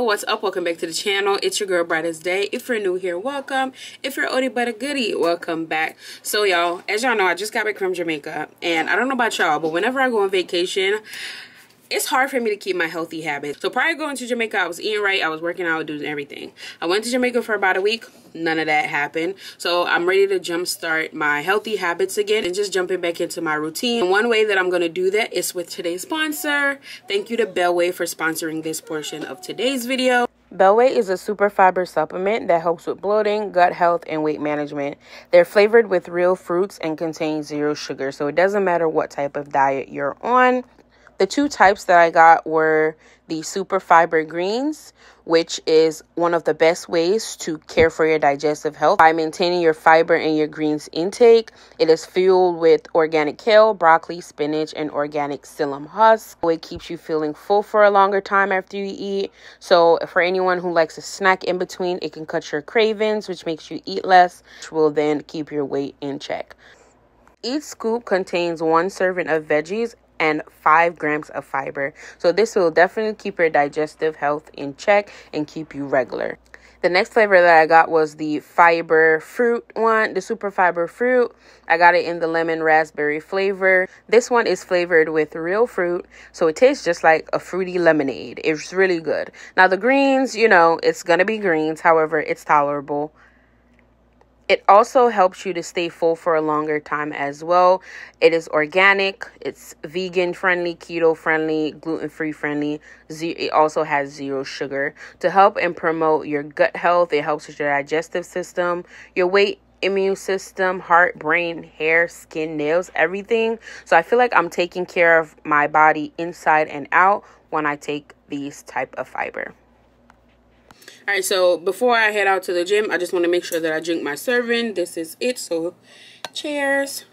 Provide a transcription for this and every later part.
what's up? Welcome back to the channel. It's your girl BrightAsDae. If you're new here welcome. If you're oldie but a goodie welcome back. So y'all as y'all know i just got back from jamaica and i don't know about y'all but whenever i go on vacation it's hard for me to keep my healthy habits. So prior to going to Jamaica, I was eating right, I was working out, doing everything. I went to Jamaica for about a week, none of that happened. So I'm ready to jumpstart my healthy habits again and just jumping back into my routine. And one way that I'm going to do that is with today's sponsor. Thank you to Bellway for sponsoring this portion of today's video. Bellway is a super fiber supplement that helps with bloating, gut health, and weight management. They're flavored with real fruits and contain zero sugar, so it doesn't matter what type of diet you're on. The two types that I got were the super fiber greens, which is one of the best ways to care for your digestive health by maintaining your fiber and your greens intake. It is fueled with organic kale, broccoli, spinach, and organic psyllium husk. It keeps you feeling full for a longer time after you eat. So, for anyone who likes a snack in between, it can cut your cravings, which makes you eat less, which will then keep your weight in check. Each scoop contains one serving of veggies and 5 grams of fiber. So this will definitely keep your digestive health in check and keep you regular. The next flavor that I got was the fiber fruit one, the super fiber fruit. I got it in the lemon raspberry flavor. This one is flavored with real fruit, so it tastes just like a fruity lemonade. It's really good. Now the greens, you know, it's gonna be greens, however, it's tolerable. It also helps you to stay full for a longer time as well. It is organic, it's vegan friendly, keto friendly, gluten free friendly. It also has zero sugar. To help and promote your gut health, it helps with your digestive system, your weight immune system, heart, brain, hair, skin, nails, everything. So I feel like I'm taking care of my body inside and out when I take these type of fiber. All right, so before I head out to the gym, I just want to make sure that I drink my serving. This is it, so cheers.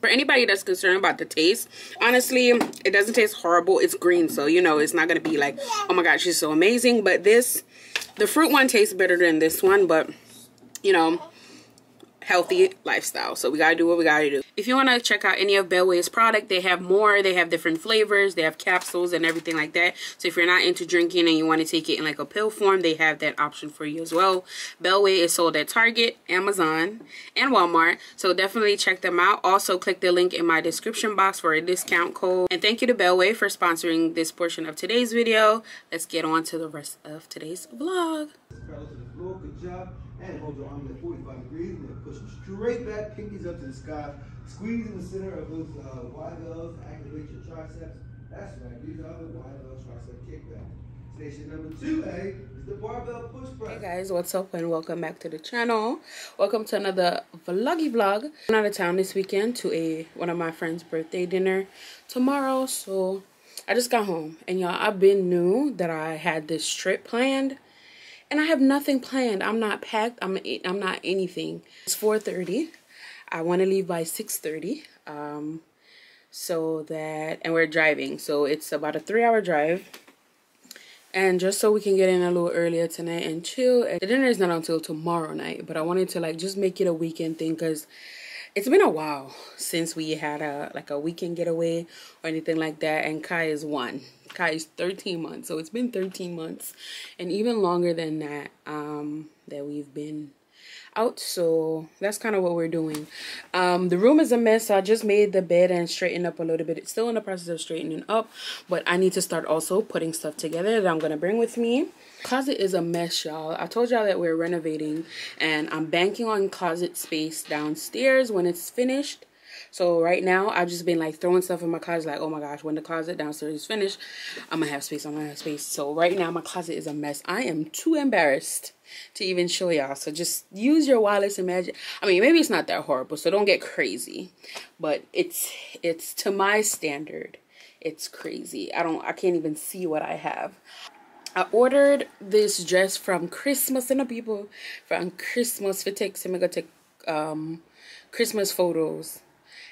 For anybody that's concerned about the taste, honestly, it doesn't taste horrible. It's green, so, you know, it's not going to be like, oh my gosh, it's so amazing. But this, the fruit one tastes better than this one, but, you know, healthy lifestyle. So we got to do what we got to do. If you want to check out any of Bellway's product, they have more. They have different flavors. They have capsules and everything like that. So if you're not into drinking and you want to take it in like a pill form, they have that option for you as well. Bellway is sold at Target, Amazon, and Walmart. So definitely check them out. Also click the link in my description box for a discount code. And thank you to Bellway for sponsoring this portion of today's video. Let's get on to the rest of today's vlog. And hold your arms at 45 degrees and then push them straight back, pinkies up to the sky. Squeeze in the center of those uh, Y-bells activate your triceps. That's right, these are the Y-bell tricep kickbacks. Station number 2A is the barbell push press. Hey guys, what's up and welcome back to the channel. Welcome to another vloggy vlog. I'm out of town this weekend to a one of my friend's birthday dinner tomorrow, so I just got home. And y'all, I've been new that I had this trip planned and I have nothing planned. I'm not packed. I'm I'm not anything. It's 4:30. I want to leave by 6:30. Um, so that and we're driving. So it's about a three-hour drive. And just so we can get in a little earlier tonight and chill. The dinner is not until tomorrow night, but I wanted to like just make it a weekend thing because it's been a while since we had a like a weekend getaway or anything like that. And Kai is one. Kai is 13 months. So it's been 13 months and even longer than that um, that we've been out so that's kind of what we're doing. Um the room is a mess so i just made the bed and straightened up a little bit. It's still in the process of straightening up but i need to start also putting stuff together that i'm gonna bring with me. Closet is a mess y'all. I told y'all that we're renovating and i'm banking on closet space downstairs when it's finished so right now, I've just been like throwing stuff in my closet. Like, oh my gosh, when the closet downstairs is finished, I'm gonna have space. I'm gonna have space. So right now, my closet is a mess. I am too embarrassed to even show y'all. So just use your wildest imagine. I mean, maybe it's not that horrible. So don't get crazy. But it's it's to my standard. It's crazy. I don't. I can't even see what I have. I ordered this dress from Christmas and the people from Christmas for take. So I'm gonna take um Christmas photos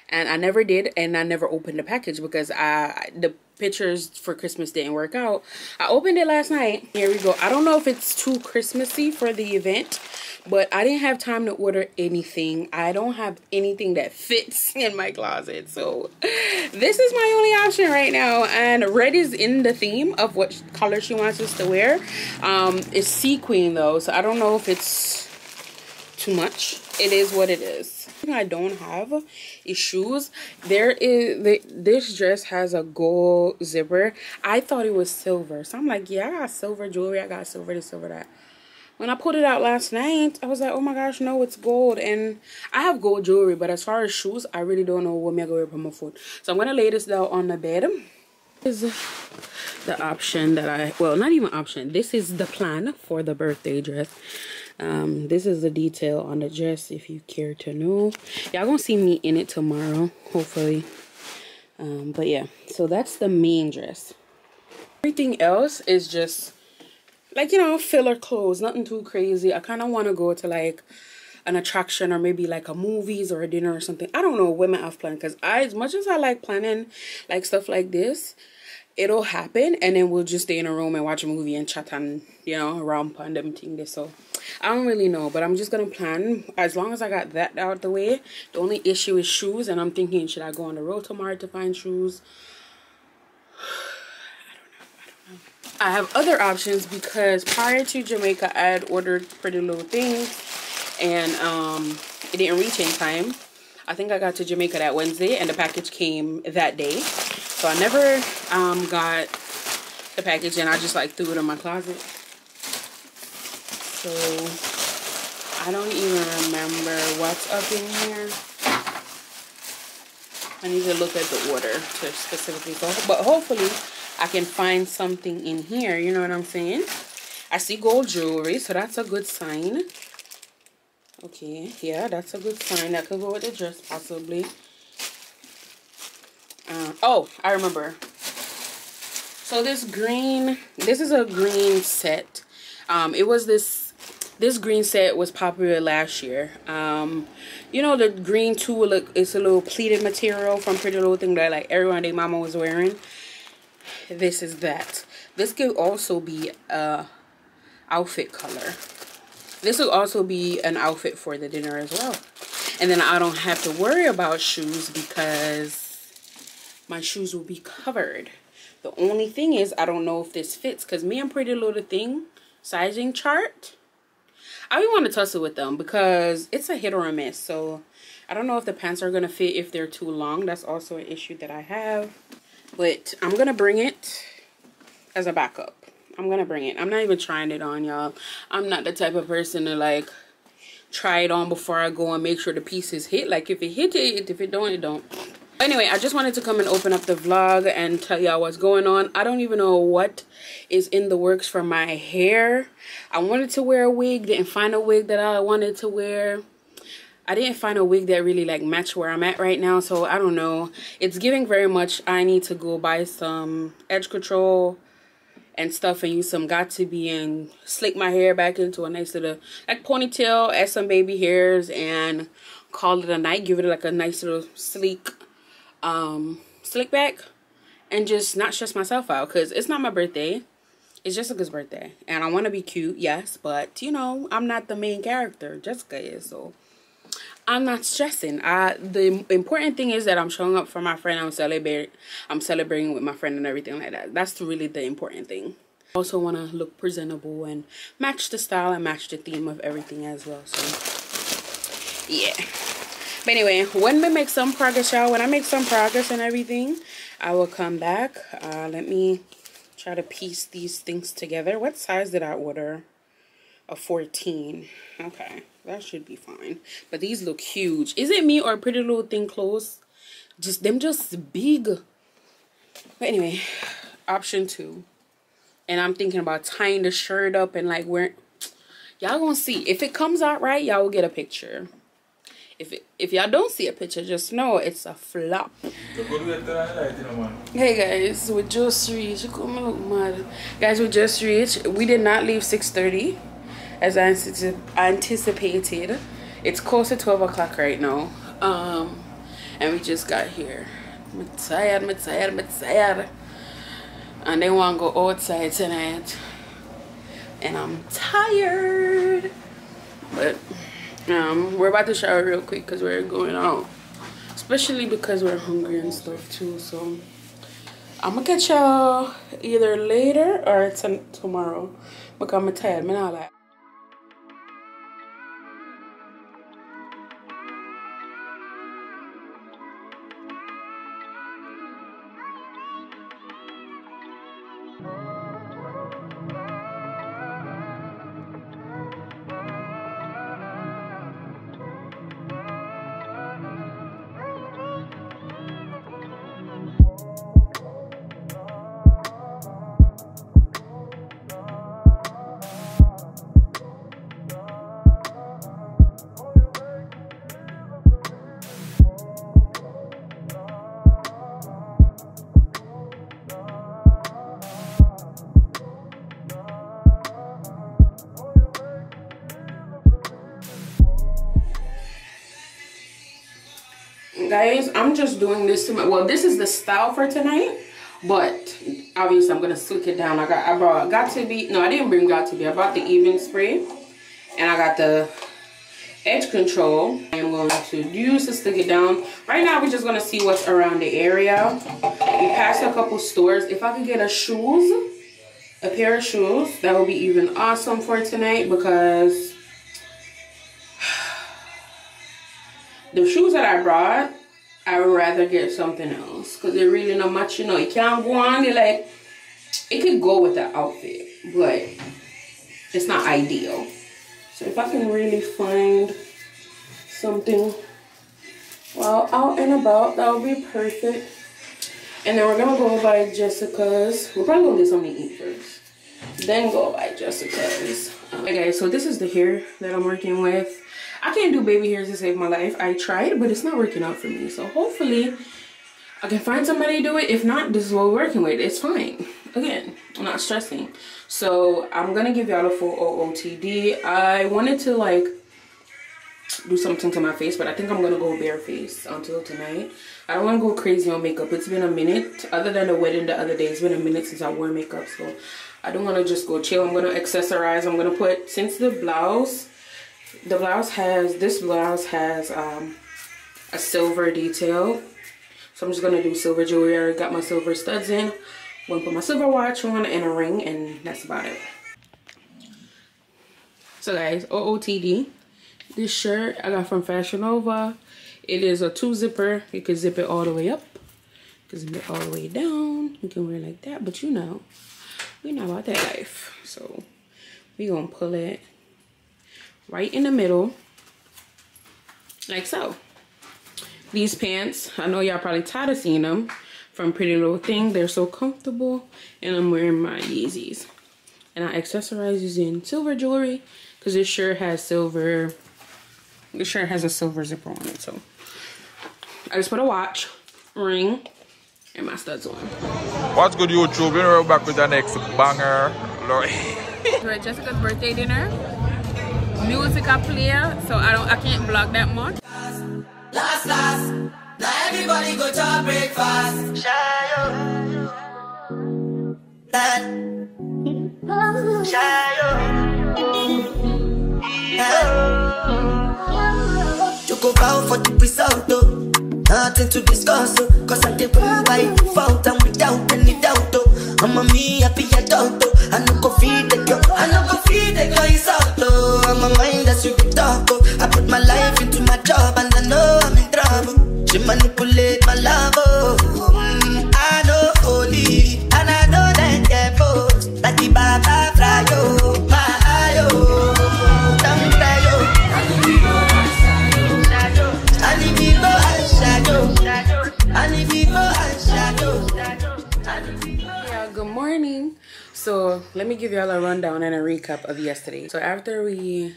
and I never did and I never opened the package because I the pictures for Christmas didn't work out. I opened it last night. Here we go. I don't know if it's too Christmassy for the event, but I didn't have time to order anything. I don't have anything that fits in my closet. So this is my only option right now. And red is in the theme of what color she wants us to wear. Um, it's sequin though, so I don't know if it's too much. It is what it is. I don't have is shoes. There is the, this dress has a gold zipper. I thought it was silver, so I'm like, yeah, I got silver jewelry. I got silver to silver that. When I pulled it out last night, I was like, oh my gosh, no, it's gold. And I have gold jewelry, but as far as shoes, I really don't know what I'm gonna wear for my foot. So I'm gonna lay this down on the bed. Is the option that I well, not even option. This is the plan for the birthday dress um this is the detail on the dress if you care to know. Y'all gonna see me in it tomorrow hopefully. Um but yeah so that's the main dress. Everything else is just like you know filler clothes nothing too crazy. I kind of want to go to like an attraction or maybe like a movies or a dinner or something. I don't know women have planned because i as much as i like planning like stuff like this it'll happen and then we'll just stay in a room and watch a movie and chat and you know romp and them thing so i don't really know but i'm just gonna plan as long as i got that out the way the only issue is shoes and i'm thinking should i go on the road tomorrow to find shoes I, don't know, I, don't know. I have other options because prior to jamaica i had ordered pretty little things and um it didn't reach in time i think i got to jamaica that wednesday and the package came that day so I never um, got the package and I just like threw it in my closet. So I don't even remember what's up in here. I need to look at the order to specifically go. But hopefully I can find something in here. You know what I'm saying? I see gold jewelry, so that's a good sign. Okay, yeah, that's a good sign. That could go with the dress possibly. Uh, oh, I remember. So this green, this is a green set. Um, it was this, this green set was popular last year. Um, you know the green too, look, it's a little pleated material from Pretty Little Thing that like everyone their mama was wearing. This is that. This could also be a outfit color. This will also be an outfit for the dinner as well. And then I don't have to worry about shoes because my shoes will be covered. The only thing is, I don't know if this fits because me and Pretty Little Thing sizing chart, I want to tussle with them because it's a hit or a miss. So I don't know if the pants are going to fit if they're too long. That's also an issue that I have. But I'm going to bring it as a backup. I'm going to bring it. I'm not even trying it on, y'all. I'm not the type of person to like try it on before I go and make sure the pieces hit. Like if it hit it, if it don't, it don't. Anyway, I just wanted to come and open up the vlog and tell y'all what's going on. I don't even know what is in the works for my hair. I wanted to wear a wig, didn't find a wig that I wanted to wear. I didn't find a wig that really like matched where I'm at right now, so I don't know. It's giving very much I need to go buy some edge control and stuff and use some Got2b and slick my hair back into a nice little like ponytail, add some baby hairs and call it a night. Give it like a nice little sleek um, slick back and just not stress myself out because it's not my birthday. It's Jessica's birthday. And I want to be cute, yes. But, you know, I'm not the main character. Jessica is. So, I'm not stressing. I The important thing is that I'm showing up for my friend. I'm celebrating, I'm celebrating with my friend and everything like that. That's really the important thing. I also want to look presentable and match the style and match the theme of everything as well. So, yeah. But anyway, when we make some progress, y'all, when I make some progress and everything, I will come back. Uh, let me try to piece these things together. What size did I order? A 14. Okay, that should be fine. But these look huge. Is it me or Pretty Little Thing clothes? Just them just big. But anyway, option two. And I'm thinking about tying the shirt up and like wearing... Y'all gonna see. If it comes out right, y'all will get a picture if it, if y'all don't see a picture, just know it's a flop. Hey guys, we just reached. Guys, we just reached. We did not leave 6:30, as I anticipated. It's close to 12 o'clock right now. Um, and we just got here. I'm tired, I'm tired, I'm tired. And they want to go outside tonight. And I'm tired. But um, we're about to shower real quick because we're going out. Especially because we're hungry and stuff too. So I'm going to catch y'all either later or tomorrow. Because I'm tired. I'm not like guys i'm just doing this to my well this is the style for tonight but obviously i'm gonna slick it down. I got i brought Got2b no i didn't bring Got2b. I bought the even spray and i got the edge control. I'm going to use to stick it down. Right now we're just gonna see what's around the area. We passed a couple stores. If i could get a shoes a pair of shoes that would be even awesome for tonight because the shoes that i brought I would rather get something else because they're really not much, you know. It can't go on. They like, it could go with the outfit, but it's not ideal. So if I can really find something well out and about, that would be perfect. And then we're gonna go by Jessica's. We're probably gonna get something to eat first. Then go by Jessica's. Okay, so this is the hair that I'm working with. I can't do baby hairs to save my life. I tried, but it's not working out for me. So hopefully I can find somebody to do it. If not, this is what we're working with. It's fine. Again, I'm not stressing. So I'm going to give y'all a full OOTD. I wanted to like do something to my face, but I think I'm going to go bare face until tonight. I don't want to go crazy on makeup. It's been a minute. Other than the wedding the other day, it's been a minute since I wore makeup. So I don't want to just go chill. I'm going to accessorize. I'm going to put, since the blouse the blouse has this blouse has um, a silver detail. So i'm just gonna do silver jewelry. I got my silver studs in. I'm gonna put my silver watch on and a ring and that's about it. So guys ootd this shirt i got from fashion nova. It is a two zipper. You can zip it all the way up. You can zip it all the way down. You can wear it like that but you know we know about that life. So we gonna pull it right in the middle like so. These pants i know y'all probably tired of seeing them from pretty little thing. They're so comfortable and i'm wearing my yeezys. And i accessorize using silver jewelry because this shirt has silver this shirt has a silver zipper on it so. I just put a watch ring and my studs on. What's good youtube? We're back with the next banger we're jessica's birthday dinner music I play, so I don't I can't block that much. Last last, now everybody go to breakfast. Shayo. That. Shayo. Choco bow. Nothing to discuss, oh, cause I fault and without any doubt. Oh. I'm a me happy adult, oh. I no go feed the girl, I no go feed the girl. I'm mind that's you talk. Oh. I put my life into my job and I know I'm in trouble. She manipulate my love, oh. Mm, So let me give y'all a rundown and a recap of yesterday. So after we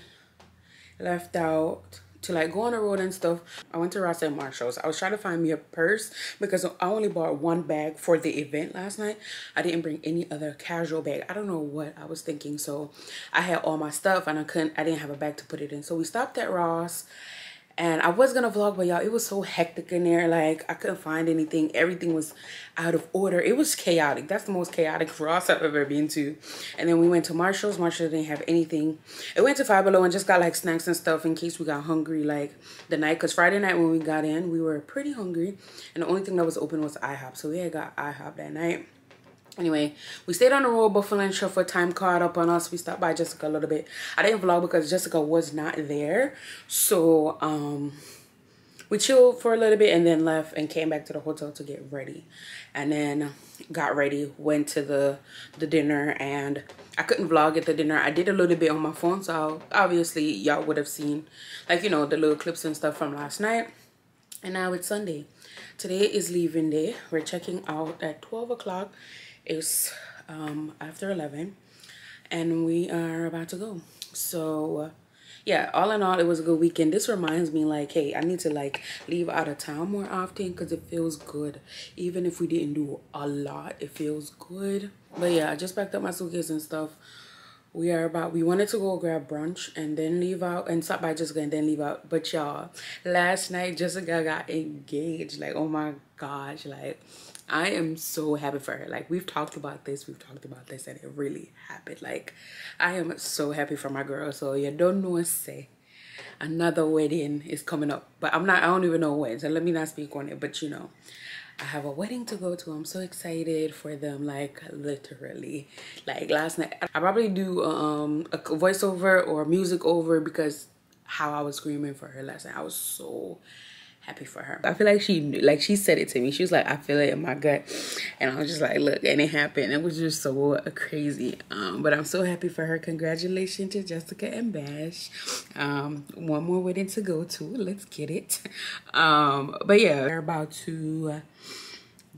left out to like go on the road and stuff, I went to Ross and Marshalls. I was trying to find me a purse because I only bought one bag for the event last night. I didn't bring any other casual bag. I don't know what I was thinking. So I had all my stuff and I couldn't, I didn't have a bag to put it in. So we stopped at Ross and I was gonna vlog but y'all it was so hectic in there. Like I couldn't find anything. Everything was out of order. It was chaotic. That's the most chaotic Ross I've ever been to. And then we went to Marshall's. Marshall didn't have anything. It went to Five Below and just got like snacks and stuff in case we got hungry like the night. Because Friday night when we got in we were pretty hungry. And the only thing that was open was IHOP. So we had got IHOP that night Anyway, we stayed on the road, Buffalo and Shuffle. Time caught up on us. We stopped by Jessica a little bit. I didn't vlog because Jessica was not there. So, um, we chilled for a little bit and then left and came back to the hotel to get ready. And then got ready, went to the, the dinner and I couldn't vlog at the dinner. I did a little bit on my phone. So, obviously, y'all would have seen, like, you know, the little clips and stuff from last night. And now it's Sunday. Today is leaving day. We're checking out at 12 o'clock it's um, after 11 and we are about to go. So uh, yeah, all in all, it was a good weekend. This reminds me like, hey, I need to like leave out of town more often because it feels good. Even if we didn't do a lot, it feels good. But yeah, I just packed up my suitcase and stuff. We are about, we wanted to go grab brunch and then leave out and stop by Jessica and then leave out. But y'all, last night Jessica got engaged. Like, oh my gosh, like I am so happy for her. Like we've talked about this, we've talked about this, and it really happened. Like I am so happy for my girl. So you don't know what say another wedding is coming up, but I'm not. I don't even know when. So let me not speak on it. But you know, I have a wedding to go to. I'm so excited for them. Like literally, like last night, I probably do um a voiceover or music over because how I was screaming for her last night. I was so happy for her. I feel like she like she said it to me. She was like, I feel it in my gut. And I was just like, look, and it happened. It was just so crazy. Um, but I'm so happy for her. Congratulations to Jessica and Bash. Um, one more wedding to go to. Let's get it. Um, but yeah, we're about to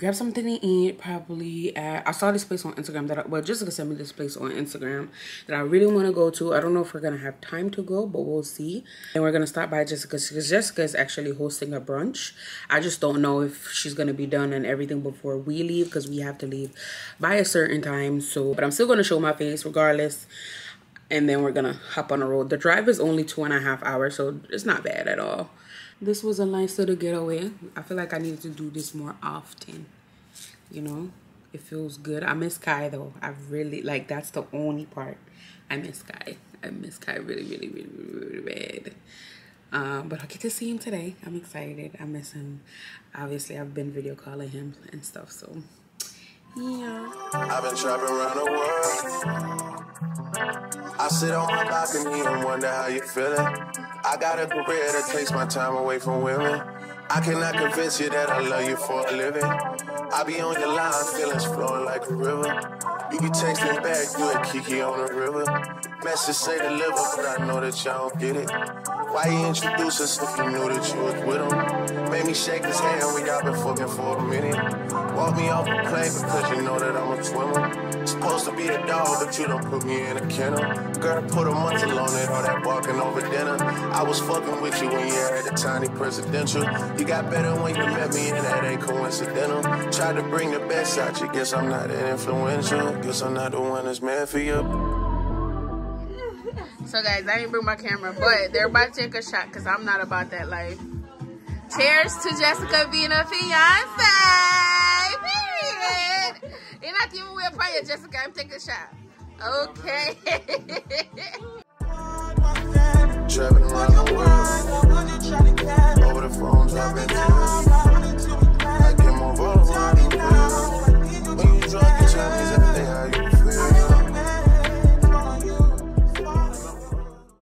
grab something to eat probably at, i saw this place on instagram that I, well jessica sent me this place on instagram that i really want to go to. I don't know if we're gonna have time to go but we'll see. And we're gonna stop by jessica because jessica is actually hosting a brunch. I just don't know if she's gonna be done and everything before we leave because we have to leave by a certain time. So but i'm still gonna show my face regardless. And then we're gonna hop on the road. The drive is only two and a half hours so it's not bad at all this was a nice little getaway. I feel like I need to do this more often. You know, it feels good. I miss Kai though. I really like that's the only part I miss Kai. I miss Kai really, really, really, really, really bad. Um, but I'll get to see him today. I'm excited. I miss him. Obviously, I've been video calling him and stuff. So, yeah. I've been trapping around the world. I sit on my balcony and wonder how you feeling. I got a career that takes my time away from women. I cannot convince you that I love you for a living. I be on your line, feelings flowing like a river. You be texting back, you a Kiki on the river. Message say deliver, but I know that y'all don't get it. Why you introduce us if you knew that you was with him? Made me shake his hand, we got been fucking for a minute. Walk me off the plane because you know that I'm a swimmer. Supposed to be a dog, but you don't put me in a kennel. Girl, put a muzzle on it, all that barking over dinner. I was fucking with you when you had a tiny presidential. You got better when you met me, and that ain't coincidental. Tried to bring the best out you, guess I'm not that influential. Guess I'm not the one that's meant for you. So guys, I didn't bring my camera, but they're about to take a shot because I'm not about that life. Cheers to Jessica being a fiance. Period. You're not giving away a fire, Jessica. I'm taking a shot. Okay. Traveling around the world. Over the phones, I've been I get more